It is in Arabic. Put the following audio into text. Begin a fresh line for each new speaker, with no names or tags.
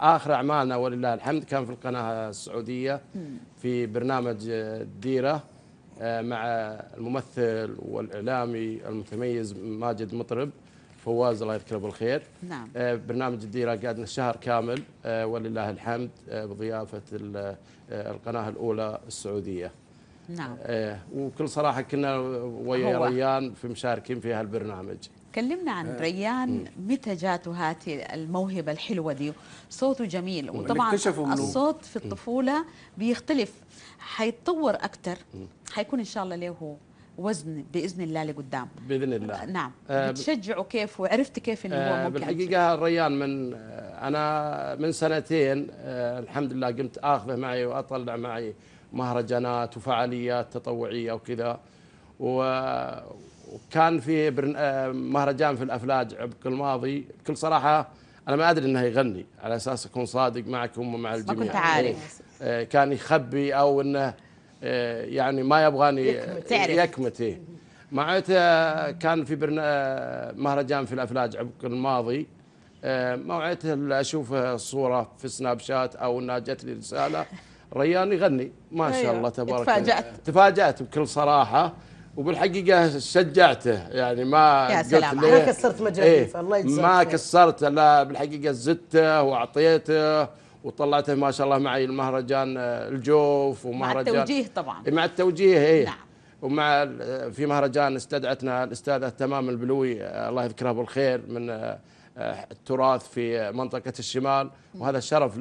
آخر أعمالنا ولله الحمد كان في القناة السعودية في برنامج الديره آه، مع الممثل والإعلامي المتميز ماجد مطرب. فواز الله يذكره بالخير.
نعم.
آه، برنامج الديره قعدنا شهر كامل آه، ولله الحمد بضيافة ال- القناة الأولى السعودية.
نعم.
آه، وكل صراحة كنا ويا
هو.
ريان في مشاركين في هالبرنامج.
كلمنا عن ريان متى جاته هذه الموهبة الحلوة دي؟ صوته جميل وطبعا. الصوت في الطفولة بيختلف حيتطور أكثر حيكون إن شاء الله له وزن بإذن الله لقدام.
بإذن الله.
نعم.
آه،
بتشجعه كيف وعرفت كيف إنه هو
آه،
ممكن.
بالحقيقة الريان من أنا من سنتين آه، الحمد لله قمت آخذه معي وأطلع معي مهرجانات وفعاليات تطوعية وكذا وكان في آه، مهرجان في الأفلاج عبق الماضي بكل صراحة أنا ما أدري إنه يغني على أساس أكون صادق معكم ومع الجميع
كنت عارف.
آه، كان يخبي أو إنه آه، يعني ما يبغاني
يكمت.
تعرف.
إيه. معته كان في مهرجان في الأفلاج عبق الماضي موعته أشوف الصورة في سناب شات أو إنها جت لي رسالة ريان يغني ما شاء
أيوة.
الله تبارك
تفاجأت.
الله تفاجأت بكل صراحة وبالحقيقة شجعته يعني ما
يا سلام.
ما كسرت مجاديف، الله يجزاك
ما. كسرت لا بالحقيقة زدته وأعطيته وطلعته ما شاء الله معي المهرجان آه، الجوف
مع
ومهرجان
التوجيه طبعا
مع التوجيه إيه
نعم.
ومع ال- في مهرجان استدعتنا الأستاذة تمام البلوي آه، الله يذكرها بالخير من آه، آه، التراث في منطقة الشمال وهذا شرف